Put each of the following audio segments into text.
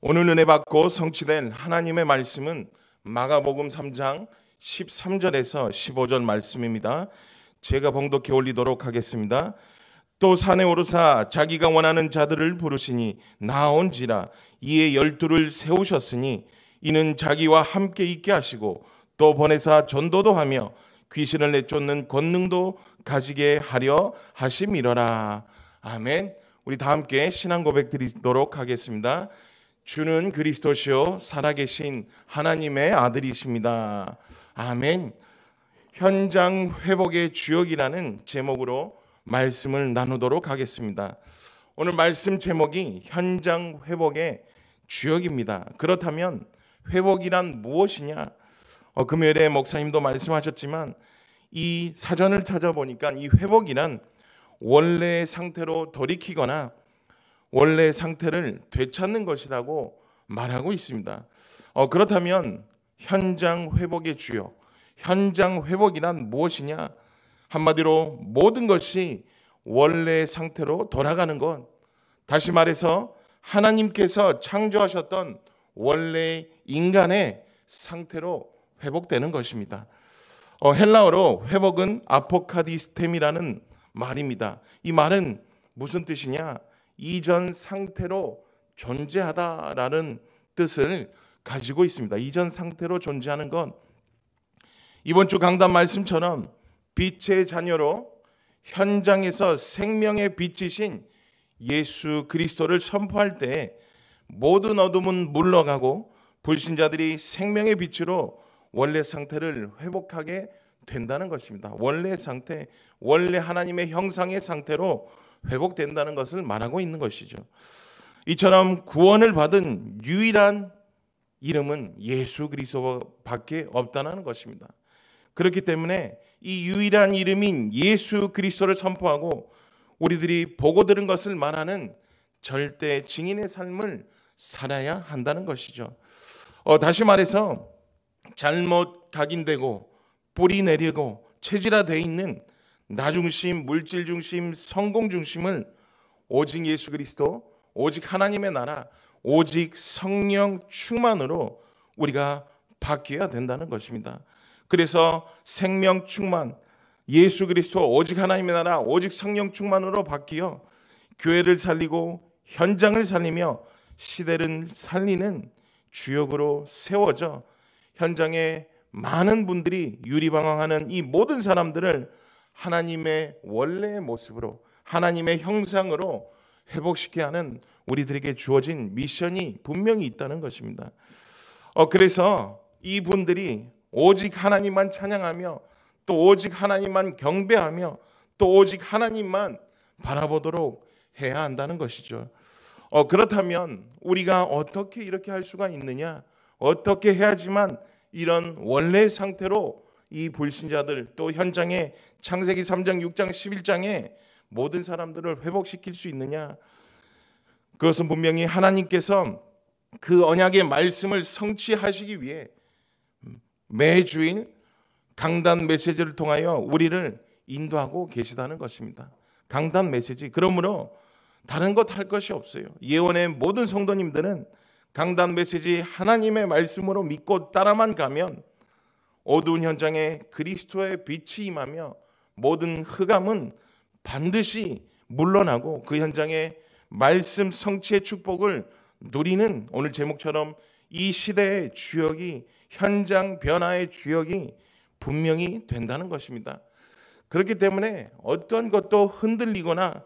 오늘 은혜 받고 성취된 하나님의 말씀은 마가복음 3장 13절에서 15절 말씀입니다. 제가 봉독해 올리도록 하겠습니다. 또 산에 오르사 자기가 원하는 자들을 부르시니 나온지라 이에 열두를 세우셨으니 이는 자기와 함께 있게 하시고 또 보내사 전도도 하며 귀신을 내쫓는 권능도 가지게 하려 하심이러라. 아멘. 우리 다 함께 신앙 고백 드리도록 하겠습니다. 주는 그리스도시요 살아계신 하나님의 아들이십니다. 아멘. 현장 회복의 주역이라는 제목으로 말씀을 나누도록 하겠습니다. 오늘 말씀 제목이 현장 회복의 주역입니다. 그렇다면 회복이란 무엇이냐? 어, 금요일에 목사님도 말씀하셨지만 이 사전을 찾아보니까 이 회복이란 원래 상태로 돌이키거나 원래 상태를 되찾는 것이라고 말하고 있습니다. 어, 그렇다면 현장 회복의 주요, 현장 회복이란 무엇이냐? 한마디로 모든 것이 원래 상태로 돌아가는 것. 다시 말해서 하나님께서 창조하셨던 원래 인간의 상태로 회복되는 것입니다. 어, 헬라어로 회복은 아포카디스템이라는 말입니다. 이 말은 무슨 뜻이냐? 이전 상태로 존재하다라는 뜻을 가지고 있습니다. 이전 상태로 존재하는 건 이번 주 강단 말씀처럼 빛의 자녀로 현장에서 생명의 빛이신 예수 그리스도를 선포할 때 모든 어둠은 물러가고 불신자들이 생명의 빛으로 원래 상태를 회복하게 된다는 것입니다. 원래 상태, 원래 하나님의 형상의 상태로 회복된다는 것을 말하고 있는 것이죠. 이처럼 구원을 받은 유일한 이름은 예수 그리스도밖에 없다는 것입니다. 그렇기 때문에 이 유일한 이름인 예수 그리스도를 선포하고 우리들이 보고 들은 것을 말하는 절대 증인의 삶을 살아야 한다는 것이죠. 어, 다시 말해서 잘못 각인되고 뿌리 내리고 체질화되어 있는 나 중심, 물질 중심, 성공 중심을 오직 예수 그리스도, 오직 하나님의 나라, 오직 성령 충만으로 우리가 바뀌어야 된다는 것입니다. 그래서 생명 충만, 예수 그리스도 오직 하나님의 나라, 오직 성령 충만으로 바뀌어 교회를 살리고 현장을 살리며 시대를 살리는 주역으로 세워져 현장에 많은 분들이 유리방황하는 이 모든 사람들을 하나님의 원래의 모습으로 하나님의 형상으로 회복시켜야 하는 우리들에게 주어진 미션이 분명히 있다는 것입니다. 어, 그래서 이분들이 오직 하나님만 찬양하며 또 오직 하나님만 경배하며 또 오직 하나님만 바라보도록 해야 한다는 것이죠. 어, 그렇다면 우리가 어떻게 이렇게 할 수가 있느냐? 어떻게 해야지만 이런 원래 상태로 이 불신자들 또 현장에 창세기 3장, 6장, 11장에 모든 사람들을 회복시킬 수 있느냐? 그것은 분명히 하나님께서 그 언약의 말씀을 성취하시기 위해 매주일 강단 메시지를 통하여 우리를 인도하고 계시다는 것입니다. 강단 메시지. 그러므로 다른 것 할 것이 없어요. 예원의 모든 성도님들은 강단 메시지 하나님의 말씀으로 믿고 따라만 가면 어두운 현장에 그리스도의 빛이 임하며 모든 흑암은 반드시 물러나고 그 현장에 말씀 성취의 축복을 누리는 오늘 제목처럼 이 시대의 주역이 현장 변화의 주역이 분명히 된다는 것입니다. 그렇기 때문에 어떤 것도 흔들리거나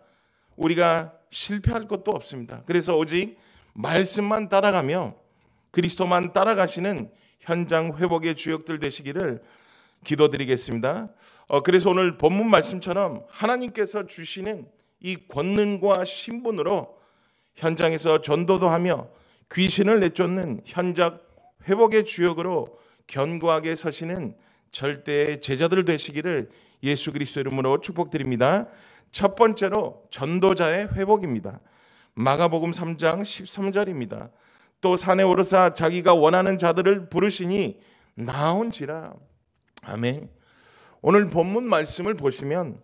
우리가 실패할 것도 없습니다. 그래서 오직 말씀만 따라가며 그리스도만 따라가시는 현장 회복의 주역들 되시기를 기도드리겠습니다. 어, 그래서 오늘 본문 말씀처럼 하나님께서 주시는 이 권능과 신분으로 현장에서 전도도 하며 귀신을 내쫓는 현장 회복의 주역으로 견고하게 서시는 절대 제자들 되시기를 예수 그리스도 이름으로 축복드립니다. 첫 번째로 전도자의 회복입니다. 마가복음 3장 13절입니다. 또 산에 오르사 자기가 원하는 자들을 부르시니 나온지라. 아멘. 오늘 본문 말씀을 보시면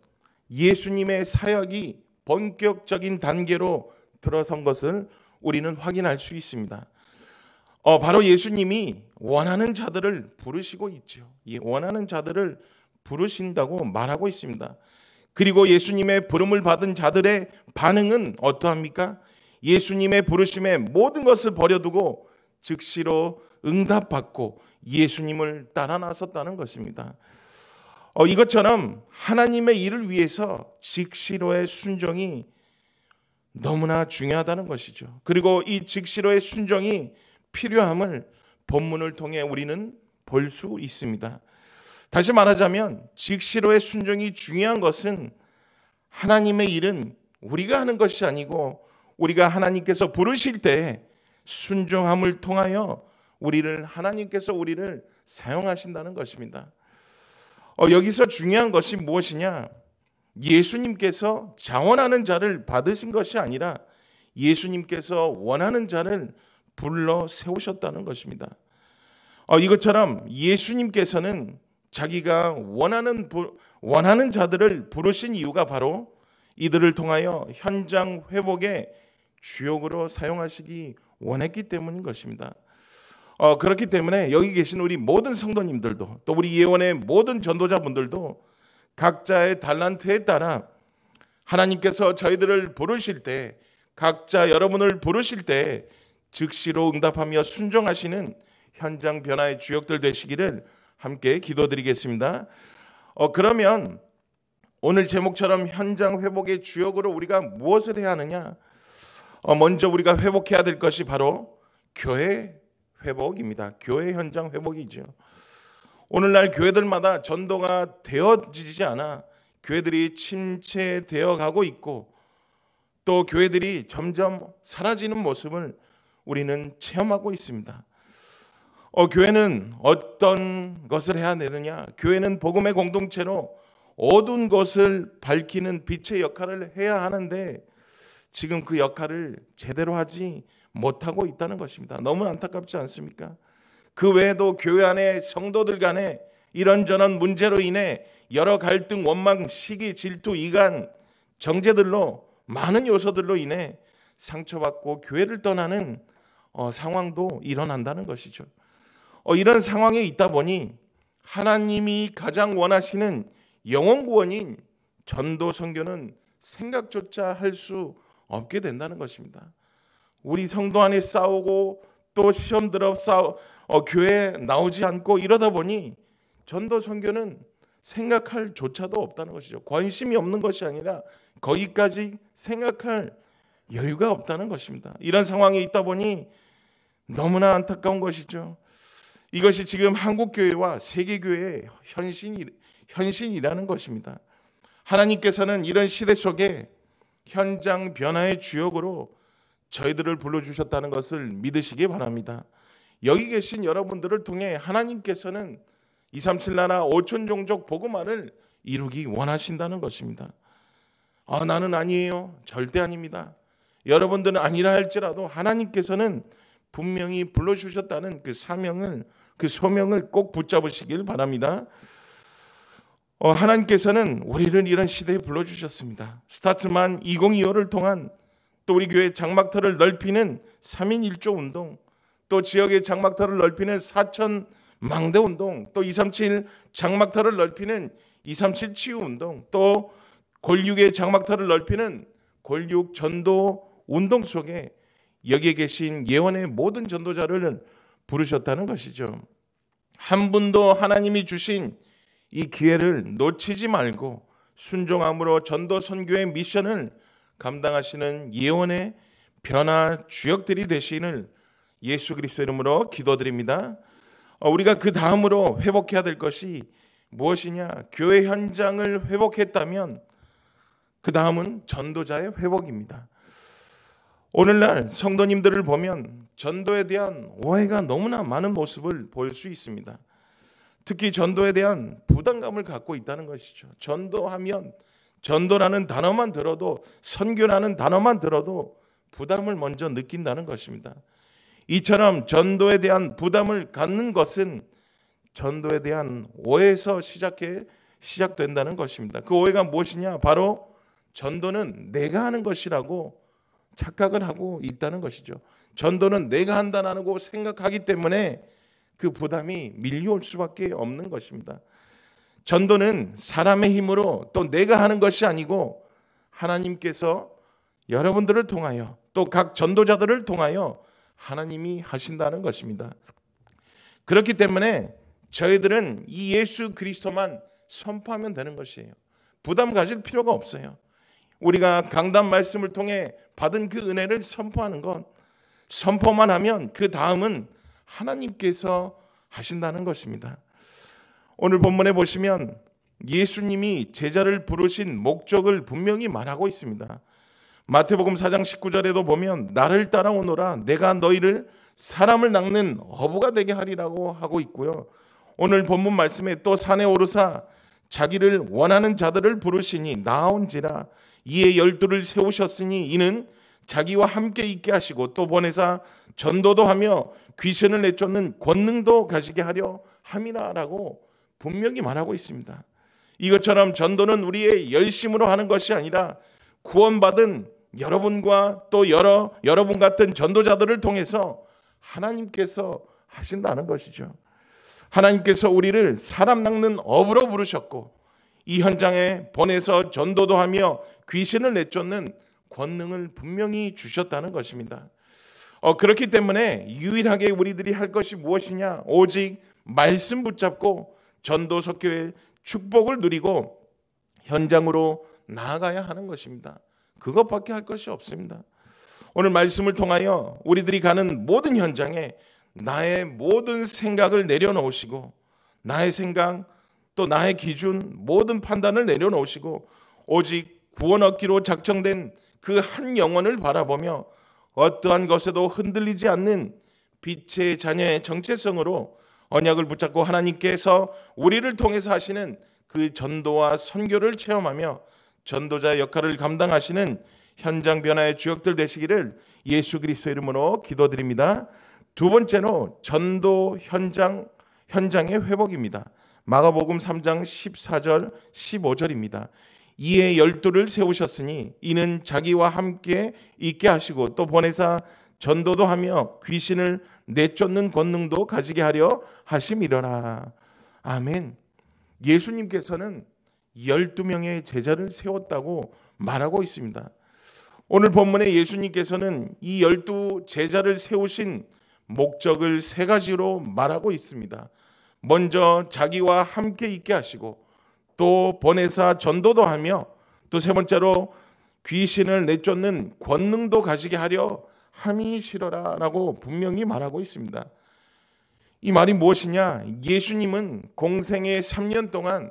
예수님의 사역이 본격적인 단계로 들어선 것을 우리는 확인할 수 있습니다. 어, 바로 예수님이 원하는 자들을 부르시고 있죠. 원하는 자들을 부르신다고 말하고 있습니다. 그리고 예수님의 부름을 받은 자들의 반응은 어떠합니까? 예수님의 부르심에 모든 것을 버려두고 즉시로 응답받고 예수님을 따라 나섰다는 것입니다. 어, 이것처럼 하나님의 일을 위해서 즉시로의 순종이 너무나 중요하다는 것이죠. 그리고 이 즉시로의 순종이 필요함을 본문을 통해 우리는 볼 수 있습니다. 다시 말하자면 직시로의 순종이 중요한 것은 하나님의 일은 우리가 하는 것이 아니고 우리가 하나님께서 부르실 때 순종함을 통하여 우리를 하나님께서 우리를 사용하신다는 것입니다. 어, 여기서 중요한 것이 무엇이냐? 예수님께서 자원하는 자를 받으신 것이 아니라 예수님께서 원하는 자를 불러 세우셨다는 것입니다. 어, 이것처럼 예수님께서는 자기가 원하는 원하는 자들을 부르신 이유가 바로 이들을 통하여 현장 회복의 주역으로 사용하시기 원했기 때문인 것입니다. 어, 그렇기 때문에 여기 계신 우리 모든 성도님들도 또 우리 예원의 모든 전도자분들도 각자의 달란트에 따라 하나님께서 저희들을 부르실 때 각자 여러분을 부르실 때 즉시로 응답하며 순종하시는 현장 변화의 주역들 되시기를 함께 기도드리겠습니다. 어, 그러면 오늘 제목처럼 현장 회복의 주역으로 우리가 무엇을 해야 하느냐? 어, 먼저 우리가 회복해야 될 것이 바로 교회 회복입니다. 교회 현장 회복이죠. 오늘날 교회들마다 전도가 되어지지 않아 교회들이 침체되어 가고 있고 또 교회들이 점점 사라지는 모습을 우리는 체험하고 있습니다. 어, 교회는 어떤 것을 해야 되느냐? 교회는 복음의 공동체로 어두운 것을 밝히는 빛의 역할을 해야 하는데 지금 그 역할을 제대로 하지 못하고 있다는 것입니다. 너무 안타깝지 않습니까? 그 외에도 교회 안에 성도들 간에 이런저런 문제로 인해 여러 갈등, 원망, 시기, 질투, 이간, 정제들로 많은 요소들로 인해 상처받고 교회를 떠나는 어, 상황도 일어난다는 것이죠. 어, 이런 상황에 있다 보니 하나님이 가장 원하시는 영원 구원인 전도 선교는 생각조차 할 수 없게 된다는 것입니다. 우리 성도 안에 싸우고 또 시험 들어 싸우 어, 교회 나오지 않고 이러다 보니 전도 선교는 생각할 조차도 없다는 것이죠. 관심이 없는 것이 아니라 거기까지 생각할 여유가 없다는 것입니다. 이런 상황에 있다 보니 너무나 안타까운 것이죠. 이것이 지금 한국 교회와 세계 교회의 현신 현신이라는 것입니다. 하나님께서는 이런 시대 속에 현장 변화의 주역으로 저희들을 불러주셨다는 것을 믿으시기 바랍니다. 여기 계신 여러분들을 통해 하나님께서는 237 나라 5천 종족 복음화를 이루기 원하신다는 것입니다. 아, 나는 아니에요. 절대 아닙니다. 여러분들은 아니라 할지라도 하나님께서는 분명히 불러주셨다는 그 사명을 그 소명을 꼭 붙잡으시길 바랍니다. 어, 하나님께서는 우리를 이런 시대에 불러주셨습니다. 스타트만 2025를 통한 또 우리 교회 장막터를 넓히는 3인 1조 운동, 또 지역의 장막터를 넓히는 4천 망대 운동, 또 237 장막터를 넓히는 237 치유 운동, 또 골육의 장막터를 넓히는 골육 전도 운동 속에 여기에 계신 예원의 모든 전도자를 부르셨다는 것이죠. 한 분도 하나님이 주신 이 기회를 놓치지 말고 순종함으로 전도 선교의 미션을 감당하시는 예원의 변화 주역들이 되시는 예수 그리스도 이름으로 기도드립니다. 어, 우리가 그 다음으로 회복해야 될 것이 무엇이냐? 교회 현장을 회복했다면 그 다음은 전도자의 회복입니다. 오늘날 성도님들을 보면 전도에 대한 오해가 너무나 많은 모습을 볼 수 있습니다. 특히 전도에 대한 부담감을 갖고 있다는 것이죠. 전도하면 전도라는 단어만 들어도 선교라는 단어만 들어도 부담을 먼저 느낀다는 것입니다. 이처럼 전도에 대한 부담을 갖는 것은 전도에 대한 오해에서 시작해 시작된다는 것입니다. 그 오해가 무엇이냐? 바로 전도는 내가 하는 것이라고 착각을 하고 있다는 것이죠. 전도는 내가 한다라고 생각하기 때문에 그 부담이 밀려올 수밖에 없는 것입니다. 전도는 사람의 힘으로 또 내가 하는 것이 아니고 하나님께서 여러분들을 통하여 또 각 전도자들을 통하여 하나님이 하신다는 것입니다. 그렇기 때문에 저희들은 이 예수 그리스도만 선포하면 되는 것이에요. 부담 가질 필요가 없어요. 우리가 강단 말씀을 통해 받은 그 은혜를 선포하는 건 선포만 하면 그 다음은 하나님께서 하신다는 것입니다. 오늘 본문에 보시면 예수님이 제자를 부르신 목적을 분명히 말하고 있습니다. 마태복음 4장 19절에도 보면 나를 따라오너라 내가 너희를 사람을 낚는 어부가 되게 하리라고 하고 있고요. 오늘 본문 말씀에 또 산에 오르사 자기를 원하는 자들을 부르시니 나온지라 이에 열두를 세우셨으니 이는 자기와 함께 있게 하시고 또 보내사 전도도 하며 귀신을 내쫓는 권능도 가지게 하려 함이라라고 분명히 말하고 있습니다. 이것처럼 전도는 우리의 열심으로 하는 것이 아니라 구원받은 여러분과 또 여러 여러분 같은 전도자들을 통해서 하나님께서 하신다는 것이죠. 하나님께서 우리를 사람 낚는 업으로 부르셨고 이 현장에 보내서 전도도 하며 귀신을 내쫓는 권능을 분명히 주셨다는 것입니다. 어, 그렇기 때문에 유일하게 우리들이 할 것이 무엇이냐? 오직 말씀 붙잡고 전도 석교의 축복을 누리고 현장으로 나아가야 하는 것입니다. 그것밖에 할 것이 없습니다. 오늘 말씀을 통하여 우리들이 가는 모든 현장에 나의 모든 생각을 내려놓으시고 나의 생각 또 나의 기준 모든 판단을 내려놓으시고 오직 구원 얻기로 작정된 그 한 영혼을 바라보며 어떠한 것에도 흔들리지 않는 빛의 자녀의 정체성으로 언약을 붙잡고 하나님께서 우리를 통해서 하시는 그 전도와 선교를 체험하며 전도자 역할을 감당하시는 현장 변화의 주역들 되시기를 예수 그리스도 이름으로 기도드립니다. 두 번째로 전도 현장 현장의 회복입니다. 마가복음 3장 14절 15절입니다. 이에 열두를 세우셨으니 이는 자기와 함께 있게 하시고 또 보내사 전도도 하며 귀신을 내쫓는 권능도 가지게 하려 하심이러라. 아멘. 예수님께서는 12명의 제자를 세웠다고 말하고 있습니다. 오늘 본문에 예수님께서는 이 열두 제자를 세우신 목적을 세 가지로 말하고 있습니다. 먼저 자기와 함께 있게 하시고 또 보내사 전도도 하며 또 세 번째로 귀신을 내쫓는 권능도 가지게 하려 함이 싫어라라고 분명히 말하고 있습니다. 이 말이 무엇이냐? 예수님은 공생의 3년 동안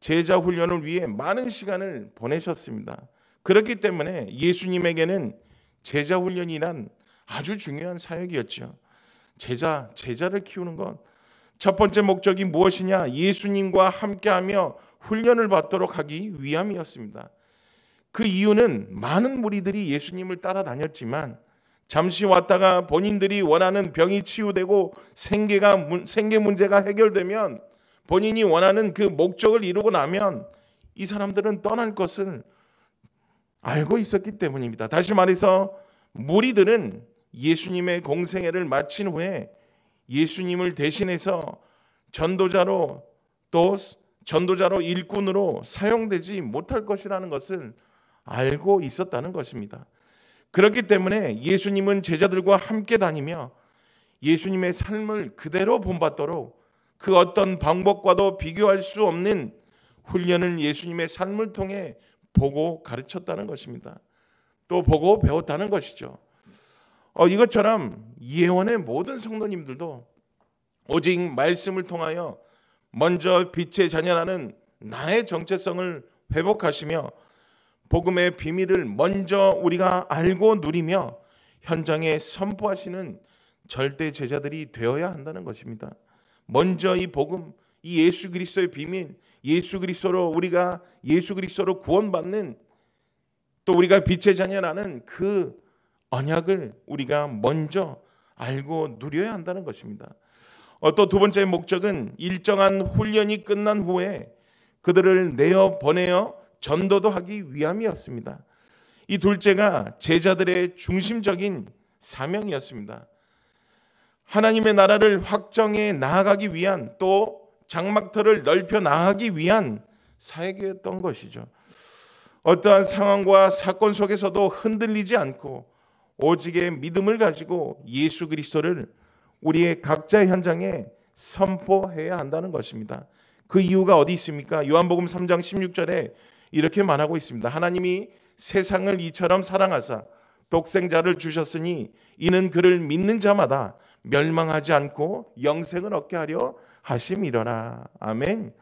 제자 훈련을 위해 많은 시간을 보내셨습니다. 그렇기 때문에 예수님에게는 제자 훈련이란 아주 중요한 사역이었죠. 제자 제자를 키우는 건 첫 번째 목적이 무엇이냐? 예수님과 함께하며 훈련을 받도록 하기 위함이었습니다. 그 이유는 많은 무리들이 예수님을 따라다녔지만 잠시 왔다가 본인들이 원하는 병이 치유되고 생계가 생계 문제가 해결되면 본인이 원하는 그 목적을 이루고 나면 이 사람들은 떠날 것을 알고 있었기 때문입니다. 다시 말해서 무리들은 예수님의 공생애를 마친 후에 예수님을 대신해서 전도자로 또 전도자로 일꾼으로 사용되지 못할 것이라는 것을 알고 있었다는 것입니다. 그렇기 때문에 예수님은 제자들과 함께 다니며 예수님의 삶을 그대로 본받도록 그 어떤 방법과도 비교할 수 없는 훈련을 예수님의 삶을 통해 보고 가르쳤다는 것입니다. 또 보고 배웠다는 것이죠. 어, 이것처럼 예원의 모든 성도님들도 오직 말씀을 통하여 먼저 빛의 자녀라는 나의 정체성을 회복하시며 복음의 비밀을 먼저 우리가 알고 누리며 현장에 선포하시는 절대 제자들이 되어야 한다는 것입니다. 먼저 이 복음, 이 예수 그리스도의 비밀, 예수 그리스도로 우리가 예수 그리스도로 구원받는 또 우리가 빛의 자녀라는 그 언약을 우리가 먼저 알고 누려야 한다는 것입니다. 어, 또두 번째 목적은 일정한 훈련이 끝난 후에 그들을 내어 보내어 전도도 하기 위함이었습니다. 이 둘째가 제자들의 중심적인 사명이었습니다. 하나님의 나라를 확정해 나아가기 위한 또 장막터를 넓혀 나아가기 위한 사역이었던 것이죠. 어떠한 상황과 사건 속에서도 흔들리지 않고 오직의 믿음을 가지고 예수 그리스도를 우리의 각자의 현장에 선포해야 한다는 것입니다. 그 이유가 어디 있습니까? 요한복음 3장 16절에 이렇게 말하고 있습니다. 하나님이 세상을 이처럼 사랑하사 독생자를 주셨으니 이는 그를 믿는 자마다 멸망하지 않고 영생을 얻게 하려 하심이러라. 아멘.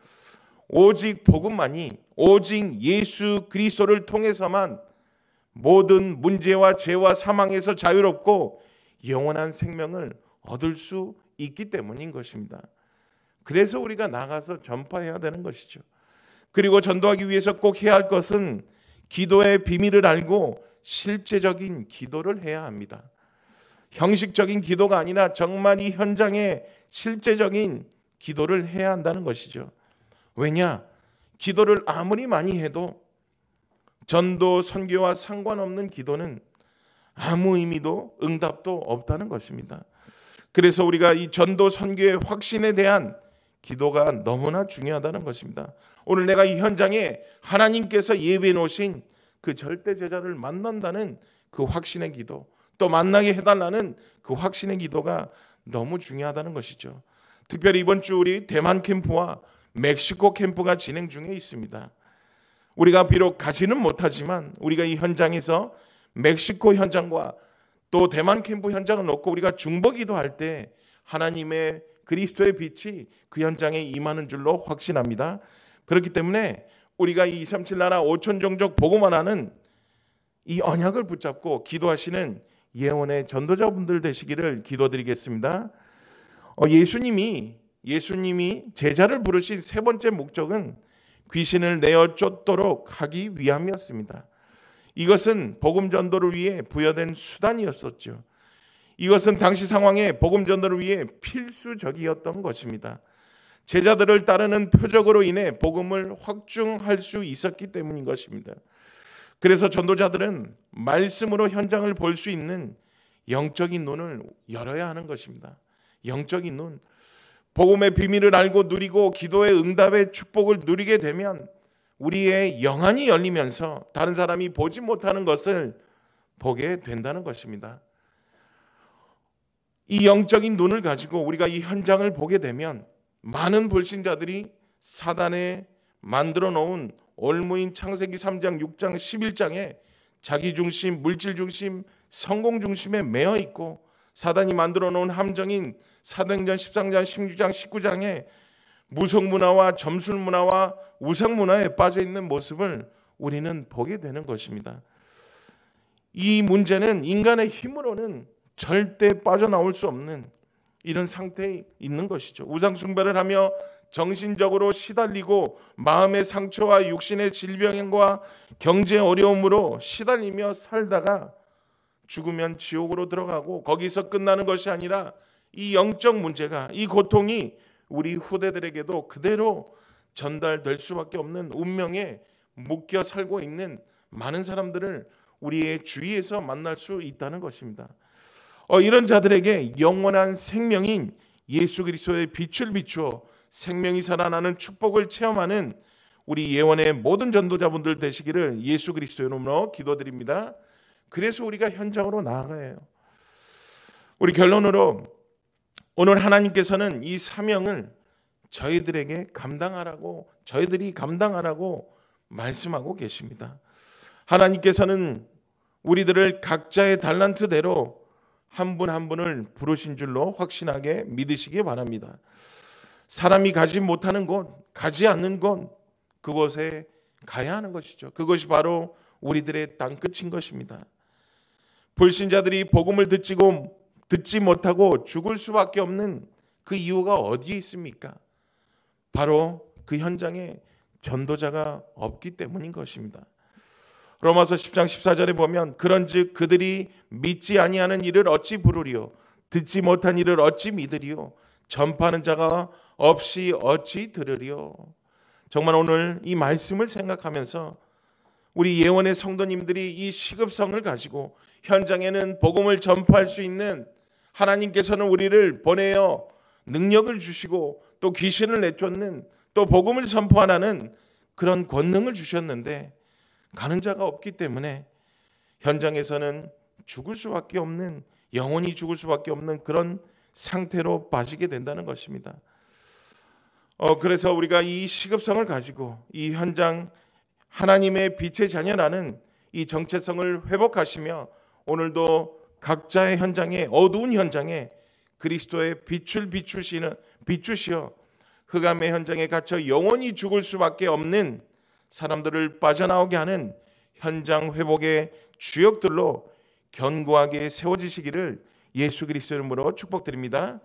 오직 복음만이 오직 예수 그리스도를 통해서만 모든 문제와 죄와 사망에서 자유롭고 영원한 생명을 얻을 수 있기 때문인 것입니다. 그래서 우리가 나가서 전파해야 되는 것이죠. 그리고 전도하기 위해서 꼭 해야 할 것은 기도의 비밀을 알고 실제적인 기도를 해야 합니다. 형식적인 기도가 아니라 정말 이 현장에 실제적인 기도를 해야 한다는 것이죠. 왜냐? 기도를 아무리 많이 해도 전도 선교와 상관없는 기도는 아무 의미도 응답도 없다는 것입니다. 그래서 우리가 이 전도 선교의 확신에 대한 기도가 너무나 중요하다는 것입니다. 오늘 내가 이 현장에 하나님께서 예배해 놓으신 그 절대 제자를 만난다는 그 확신의 기도, 또 만나게 해달라는 그 확신의 기도가 너무 중요하다는 것이죠. 특별히 이번 주 우리 대만 캠프와 멕시코 캠프가 진행 중에 있습니다. 우리가 비록 가지는 못하지만 우리가 이 현장에서 멕시코 현장과 또 대만 캠프 현장을 놓고 우리가 중보기도 할 때 하나님의 그리스도의 빛이 그 현장에 임하는 줄로 확신합니다. 그렇기 때문에 우리가 이 237 나라 5천 종족 보고만 하는 이 언약을 붙잡고 기도하시는 예언의 전도자분들 되시기를 기도드리겠습니다. 어, 예수님이 예수님이 제자를 부르신 세 번째 목적은 귀신을 내어 쫓도록 하기 위함이었습니다. 이것은 복음 전도를 위해 부여된 수단이었었죠. 이것은 당시 상황에 복음 전도를 위해 필수적이었던 것입니다. 제자들을 따르는 표적으로 인해 복음을 확증할 수 있었기 때문인 것입니다. 그래서 전도자들은 말씀으로 현장을 볼 수 있는 영적인 눈을 열어야 하는 것입니다. 영적인 눈. 복음의 비밀을 알고 누리고 기도의 응답의 축복을 누리게 되면 우리의 영안이 열리면서 다른 사람이 보지 못하는 것을 보게 된다는 것입니다. 이 영적인 눈을 가지고 우리가 이 현장을 보게 되면 많은 불신자들이 사단에 만들어 놓은 올무인 창세기 3장, 6장, 11장에 자기 중심, 물질 중심, 성공 중심에 매여 있고 사단이 만들어 놓은 함정인 사도행전 13장, 16장, 19장에 무속 문화와 점술 문화와 우상 문화에 빠져 있는 모습을 우리는 보게 되는 것입니다. 이 문제는 인간의 힘으로는 절대 빠져나올 수 없는 이런 상태에 있는 것이죠. 우상 숭배를 하며 정신적으로 시달리고 마음의 상처와 육신의 질병과 경제 어려움으로 시달리며 살다가 죽으면 지옥으로 들어가고 거기서 끝나는 것이 아니라 이 영적 문제가 이 고통이 우리 후대들에게도 그대로 전달될 수밖에 없는 운명에 묶여 살고 있는 많은 사람들을 우리의 주위에서 만날 수 있다는 것입니다. 어, 이런 자들에게 영원한 생명인 예수 그리스도의 빛을 비추어 생명이 살아나는 축복을 체험하는 우리 예원의 모든 전도자분들 되시기를 예수 그리스도의 이름으로 기도드립니다. 그래서 우리가 현장으로 나아가요. 우리 결론으로 오늘 하나님께서는 이 사명을 저희들에게 감당하라고 저희들이 감당하라고 말씀하고 계십니다. 하나님께서는 우리들을 각자의 달란트대로 한 분한 한 분을 부르신 줄로 확신하게 믿으시기 바랍니다. 사람이 가지 못하는 곳, 가지 않는 곳, 그곳에 가야 하는 것이죠. 그것이 바로 우리들의 땅끝인 것입니다. 불신자들이 복음을 듣지고 듣지 못하고 죽을 수밖에 없는 그 이유가 어디에 있습니까? 바로 그 현장에 전도자가 없기 때문인 것입니다. 로마서 10장 14절에 보면 그런즉 그들이 믿지 아니하는 일을 어찌 부르리요 듣지 못한 일을 어찌 믿으리요 전파하는 자가 없이 어찌 들으리요 정말 오늘 이 말씀을 생각하면서 우리 예원의 성도님들이 이 시급성을 가지고 현장에는 복음을 전파할 수 있는 하나님께서는 우리를 보내어 능력을 주시고 또 귀신을 내쫓는 또 복음을 선포하라는 그런 권능을 주셨는데 가는 자가 없기 때문에 현장에서는 죽을 수밖에 없는 영원히 죽을 수밖에 없는 그런 상태로 빠지게 된다는 것입니다. 어 그래서 우리가 이 시급성을 가지고 이 현장 하나님의 빛의 자녀라는 이 정체성을 회복하시며 오늘도 각자의 현장에 어두운 현장에 그리스도의 빛을 비추시는 비추시어 흑암의 현장에 갇혀 영원히 죽을 수밖에 없는 사람들을 빠져나오게 하는 현장 회복의 주역들로 견고하게 세워지시기를 예수 그리스도 이름으로 축복드립니다.